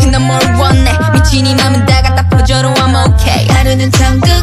내 대체 넌뭘 원해. 미친 이 맘은 다 갖다 퍼줘도 I'm okay. 하루는 잠깐